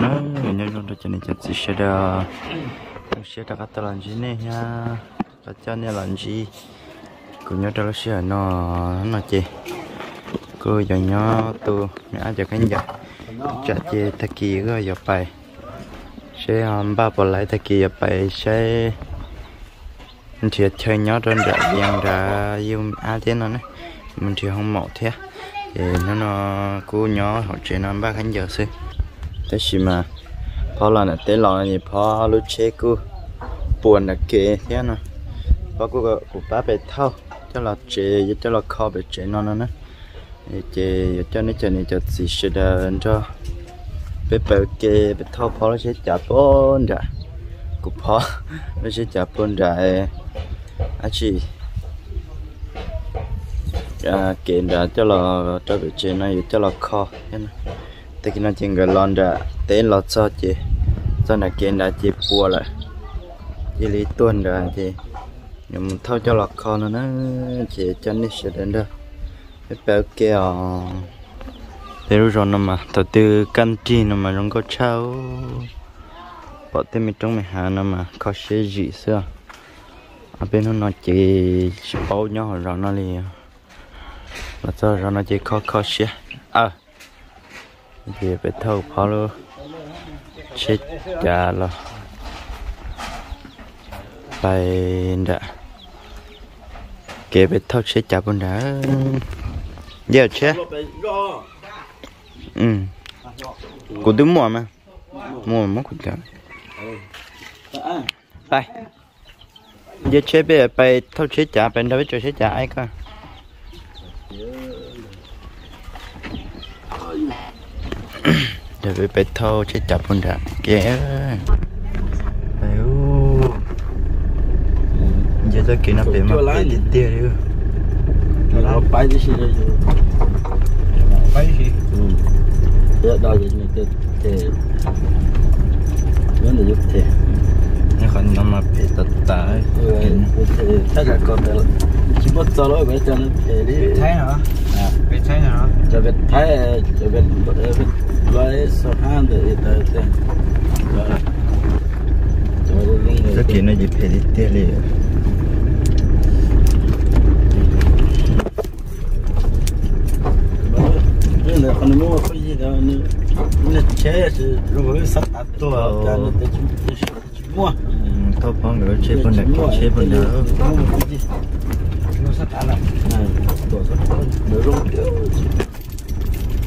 trong đó nhớ trong đó cho nên cho chị sẽ đờ sẽ đờ cái tờ gì nè nha cái cho nên làm gì cũng nhớ đó sẽ nó nó chê cô giờ nhớ tôi mẹ giờ cái giờ chả chê thật kỳ rồi giờ phải sẽ ba bỏ lại thật kỳ giờ phải sẽ mình chỉ chơi nhớ trên đã yang đã yêu a thế nó này mình chỉ không mạo thế thì nó nó cô nhớ họ chơi nó ba khán giờ xem thế xí mà phó là nè tế lò thì phó lúc chế cú buồn là kệ thế nè phó cú có cô bá bề thâu cho là chế cho là kho bề chế nó nó nè chế cho nên cho nên cho gì sẽ đỡ cho bề bề kệ bề thâu phó nó chế chả bốn ra cô phó nó chế chả bốn ra à chị à kiện đã cho là cho bị chế nó cho là kho thế nè thế khi nó chỉ người lon đã tên lọt cho chị cho là kiện đã chị bùa lại chị lý tuần ra chị nhưng mà thâu cho lọt kho nó nó chị cho nên sẽ đến đó cái béo kia thế rồi nó mà đầu tư căn chi nó mà rung có cháu bỏ thêm mình trong mình hà nó mà có sẽ gì xưa ở bên nó nó chỉ bao nhau rồi nó liền là cho rồi nó chỉ khó khó sẽ à thì phải thâu phá luôn chết già rồi phải đã. Kể về thâu chết già bên đã. Giờ chết. Ừ. Của đúng mùa mà. Mùa mất của chả phải. Giờ chết bây giờ phải thâu chết già bên đâu biết cho chết già ai coi? Để bị bị thâu chết chập luôn đã ghé giờ tôi kỹ nó bị mà bị đi tiêu đi nó bay đi xí rồi bay xí ừ. Đó đó thì mình thế thế vấn đề giúp thế. Nó còn nó mà bị tật tả thế thế là còn chỉ mất cho nó cái chân thế đi. Thấy hả? Biết thấy rất kỹ nó chỉ bị đi tiêu đi nên là con mua cái gì đó nên chế thì rồi sắp cho nên để chúng mua thâu phong nữa chết bên này chết bên đó nó rồi tổ sắp được luôn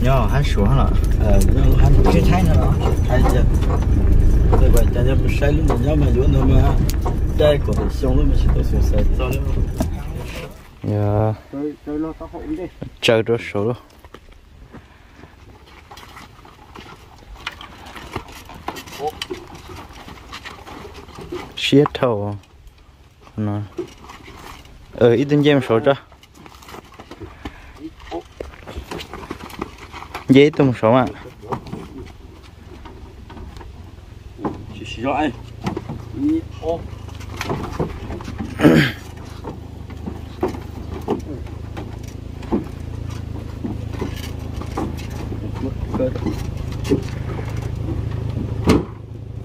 nhỏ hai số hả ờ nó hắn chưa thấy nữa đó hay chưa tôi vậy cho nên sai luôn mình nhau mà luôn nó mà. Đây có thể xong luôn mà chỉ có sự sai cho dạ. Tôi tôi hộ đi. Chơi đó số đó xiết thầu. Nó ờ ít tên game số cho dễ tung số mà chỉ chỉ cho anh.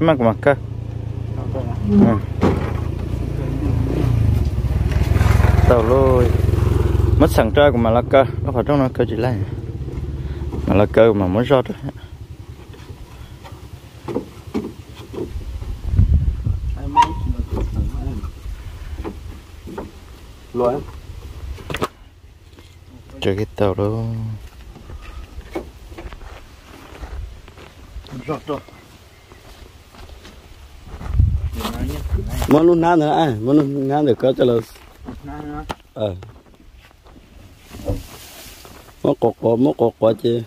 Mắc mắc cơ. Ừ. tàu lôi. Mất sẵn chơi của mà là cơ. Nó phải trong nó cơ chỉ lại mà là cơ mà muốn rót loại chơi cái tàu đó. Rót rót món luôn nán nữa anh món luôn nán được có cho là ờ. Món cột cột món cột cột chứ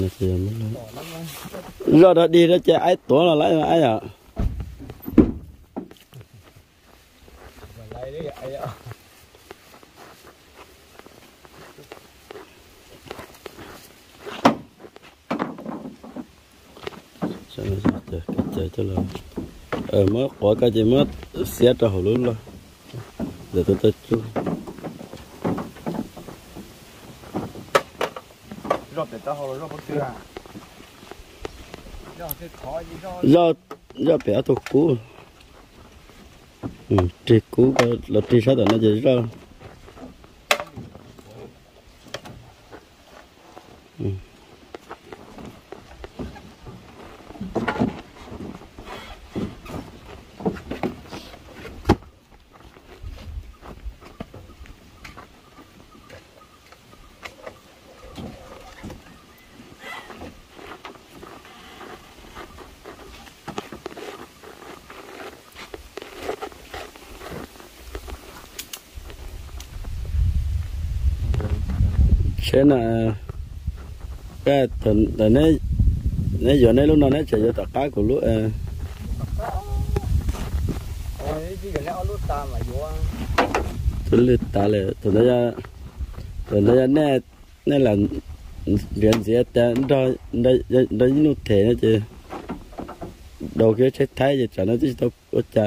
nó chỉ mất luôn rồi đó đi đó chè ai tổ là lấy là ai à? Sao nó sẽ chơi cái cho là ờ, à? ờ mất quả cái gì mất xét ra hồ luôn rồi để tôi tôi chút rau bể tao hồ rau bắp tươi do cái khó gì do do do bé thuộc cũ. Ừ tri cũ là tri sao đó nó chỉ do thế là cái tuần tuần này nãy giờ nãy lúc nào nãy chạy cho tất cái của lúc ờ, Ôi, chỉ ta mà vô tuần lít ta là tuần này ra tuần này ra này này là liền gì ta đó đó đó những nút thế nữa chứ. Đầu kia chết thái thì chả nó chỉ tao có chả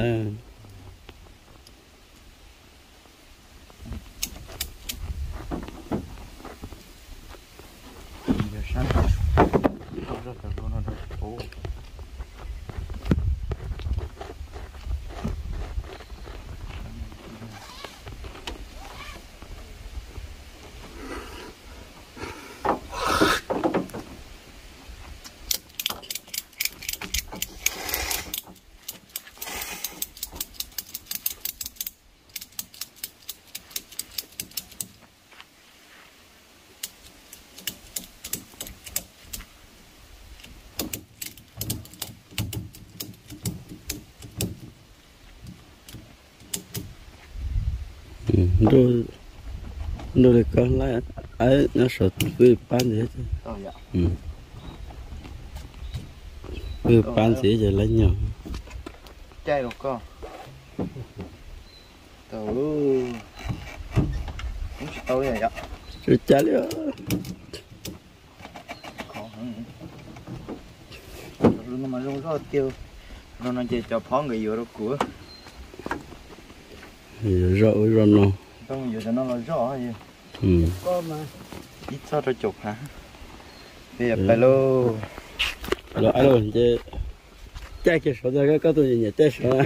giờ sáng rau rau bể nó nó ố ừ, rồi rồi con lại ấy nó sợ với bán gì hết dạ. Ừ. Với bán gì vậy lấy nhau chai rồi con. Cũng tao vậy dạ rồi hơn luôn nó mà luôn rất tiêu nó nó chỉ cho phó người yêu đó của. Rồi rồi rồi nó người yêu cho nó là rõ gì ừ. Có mà. Ít sao rồi chụp hả? Giờ phải lô. Rồi rồi chứ chạy cái số ra cái có tôi nhìn chạy số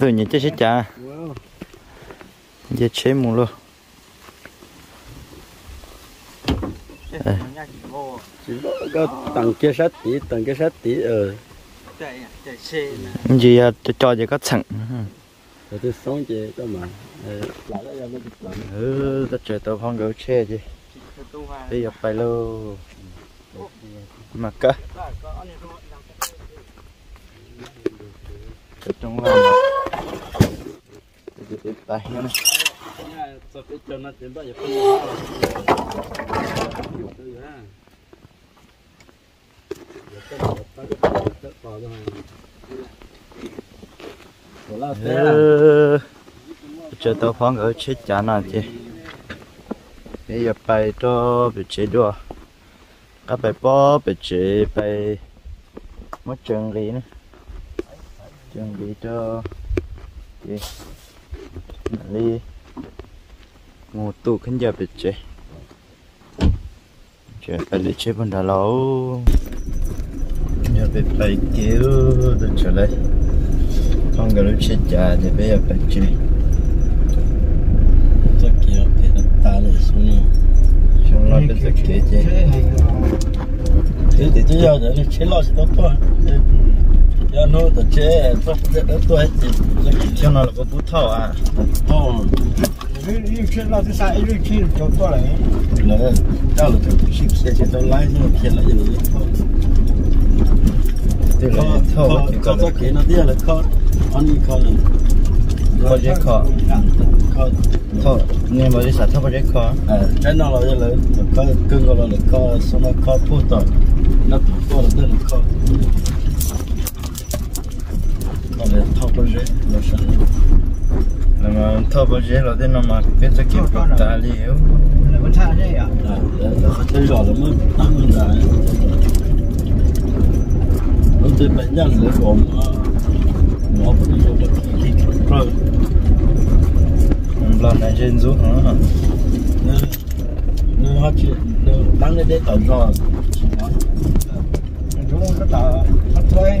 tôi nhìn chết chết chả wow. Giờ chế mù luôn chỉ có tầng kia sát tí tầng kia sát tí ờ. Chạy chạy xe nè gì à tôi cho giờ có sẵn rồi tôi sống chị đó mà. Lại đó mới được làm ừ tôi chơi tôi không gấu xe chứ đi gặp bây phải lô. Mà cơ có này tiếp tay trong Hãy subscribe cho kênh Ghiền Mì Gõ Để không bỏ lỡ những video hấp dẫn À? Ừ. chờ tao phong ở chết chán à chứ. Bây giờ bay cho bị chế đùa. Các bài bó bị chế bay mất chân lý nữa. Chân lý cho gì lý. Ngủ tụ khán giả bị chế. Chế bay lý chế bên đó lâu giờ bị bay kiểu được trở lại không có lúc chết già thì bây giờ phải chế cho kia thì nó ta lại xuống trong lo cái sự kế chế thế hay thế thì chỉ giờ để chế lo sẽ tốt thôi giờ nó tự chế tốt tốt thôi thì cho nó là thọ à thôi rồi đi trên lo thứ sai đi trên chỗ to này là đó là cái ship xe chỉ tao lái nhưng mà kia là gì thôi tức là thọ có thì có có cái nó đi là có anh có là có dễ khó có thọ nhưng mà đi sát thọ có dễ khó à cái nó là cái là cưng có là có số nó có phụ tỏi nó có là tên là có có là thọ có dễ nó sẽ là mà thọ có dễ là thế nó mà biết cho kiểu bút ta liễu là vẫn tha thế à à nó thấy rõ là mới tăng lên lại nó từ bệnh nhân để gồm nó có đi được khi rồi lần này trên rút hả nếu nếu họ chỉ nếu tăng sáng lên để tàu rồi đúng nó là nó thuê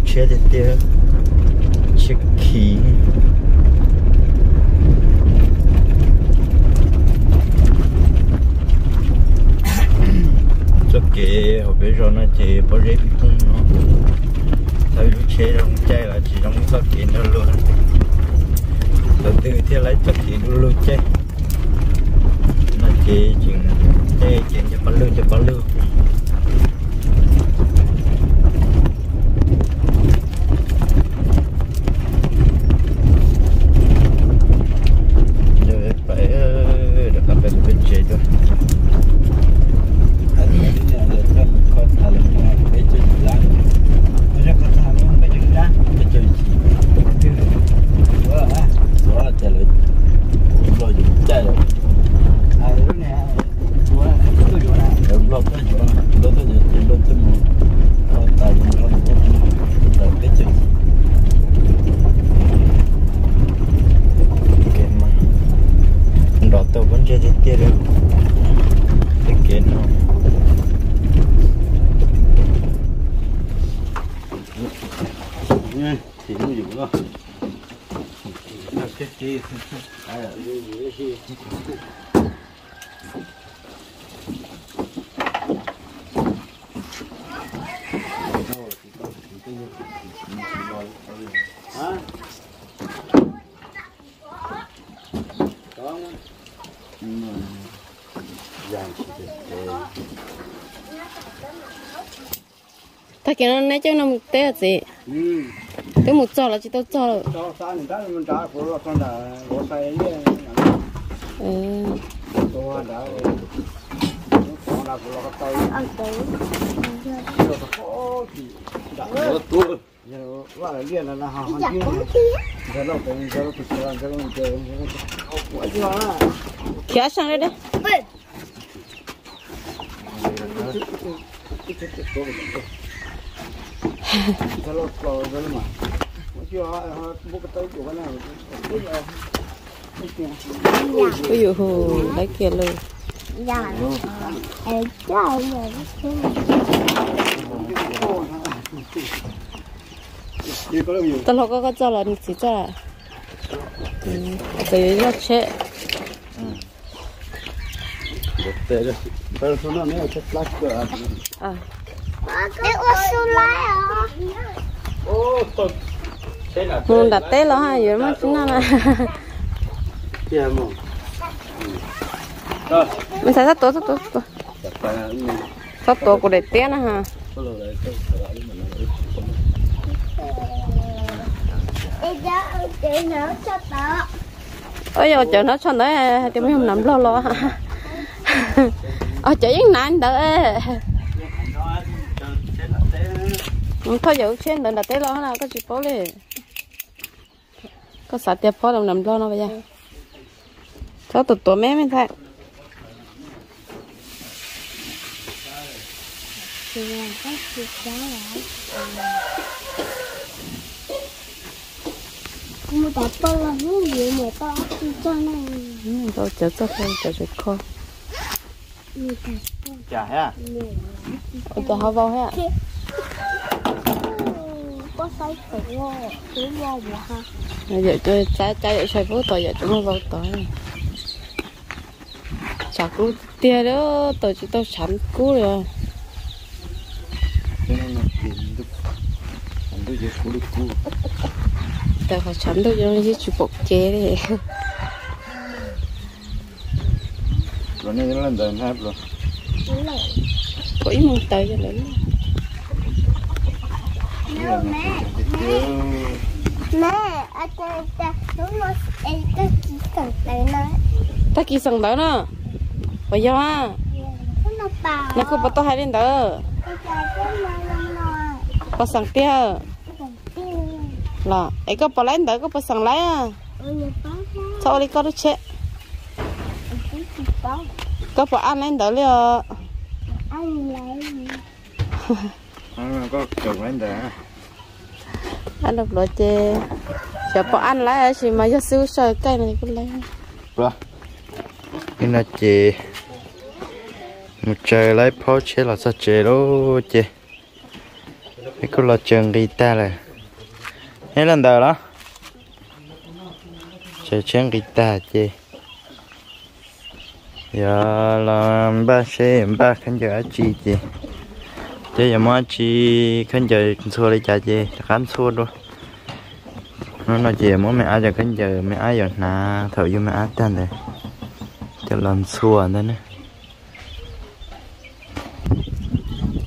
nó cắn tôi chia khí cho kể họ biết rồi nó chỉ bỏ rễ bị tung nó. Tại lúc chế trong chơi là chỉ trong có kỹ nó luôn. Từ từ thì lấy cho kỹ nó luôn chơi nó chỉ chuyện chơi chuyện cho bao lưu, cho bao lưu rồi phải được gặp bên bên chế rồi anh ấy đi nhà để thăm con thà là để chơi lá rất là thà luôn bây giờ ra để chơi gì bữa à đó chơi lại rồi dùng chơi rồi à lúc này bữa tôi bữa này em lo tới chỗ lo tới giờ em lo tới một con tài dùng con tốt rồi để chơi cái mà đó tôi vẫn chưa chết tiệt được cái kiến nó nha thì không dùng đâu cái gì ai là cái gì gì hả có nhưng mà dài chỉ để ta kia nó nãy cho nó một té gì tới một là chỉ cho là ừ tôi tới rồi kéo sang đây đấy giờ nó có giờ mà chưa họ bố cái tay của nó là ôi dồi hồ lấy kia luôn. Đi có đâu nhiều tao lo có cái trò là chỉ trò là ừ tới nó chết tệ rồi Pero son no no che plastic à oh to muốn đặt té lo ha giờ là kia mà Rồi, mình sẽ sát tổ đặt tay nó sát tổ của để té nó ha đấy ôi giờ chờ nó cho nó thì mấy hôm nằm lo lo ha chờ những nãy đợi thôi giờ trên đợi đặt té lo là có chỉ bố đi. Có sát tiệp phó đồng nằm lo nó bây giờ. Cho tụt tổ mẹ mình thay Mua tại bao là những gì mà tao cho này ừ rồi chờ cho thôi chờ cho tại chả ôi chờ họ vào ha có sai khổ cứ lo bùa ha bây giờ tôi trái trái để sai bố tôi giờ chúng nó vào tôi chả cú tia đó tôi chỉ tôi sẵn cú rồi. Tao phải sẵn được cho nó chỉ chụp bọc chế đấy rồi nên nó lên đời hấp rồi. Có ý muốn tới cho lớn mẹ ở đây ta đúng là em có chỉ cần tới nó ta kỳ sang đó. Nè bây giờ à nó bảo nó cứ bắt tao hai lên đó. Nó nó nó bắt sang tia. Là ấy có bắt lên đó có bắt sang lấy à sao đi có được bác có bắt ăn lên đó liền. Anh lấy có chồng lên đời ăn được rồi chứ chờ bắt ăn lấy chỉ mà giờ siêu sợi cây này cũng lấy cái là chị một trời lấy phô chế là sao chế đó chị cái cô là trường guitar này hết lần đầu đó. Chơi chơi guitar chị giờ là ba xe ba khán giả chị chị chế giờ mới chỉ khánh giờ xua đi chả chị khánh xua luôn. Nó nói chị muốn mẹ ai giờ khánh giờ mẹ ai giờ nà thở vô mẹ ai tên này. Cho làm xua nữa nè.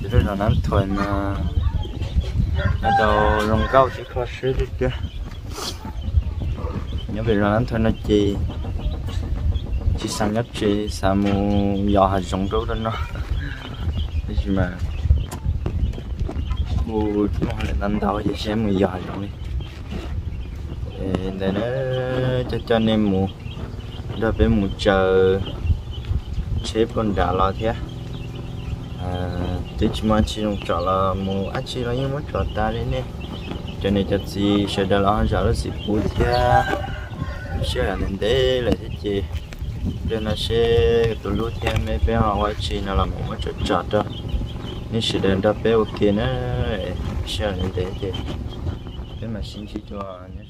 Chỉ là nắm thuần à, nó đầu lồng cao chỉ có sứ được chưa nhớ về rồi nắm thuần nó chì chỉ sang nhất chì, sang mu giò hạt giống đâu đó nó. Cái gì mà mu nó là nắm đầu thì sẽ mu giò rồi đi để nó cho cho anh em mu đó bên một chờ chế con đà lo thế à tí chỉ mà chỉ dùng trọ là một ăn chỉ là những món trọ ta đấy nè cho nên cho chị sẽ đà lo giờ nó sẽ bù thế sẽ là nên đấy là thế chị cho nên sẽ tụi lúc thế mấy bé họ qua chị nó là một món trọ trọ đó nên sẽ đến đó bé ok nữa sẽ là nên đấy chị cái mà xin chị cho nhé